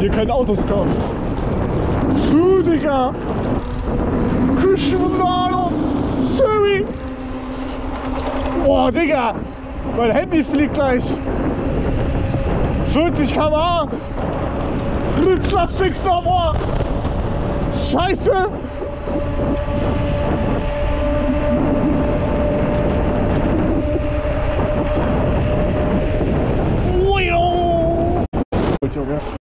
Hier können Autos kommen. Puh, Digga. Cristiano. Sorry. Boah, Digga. Mein Handy fliegt gleich. 40 km/h. Rückschlag fix nochmal. Scheiße. Ui, oh. Junge.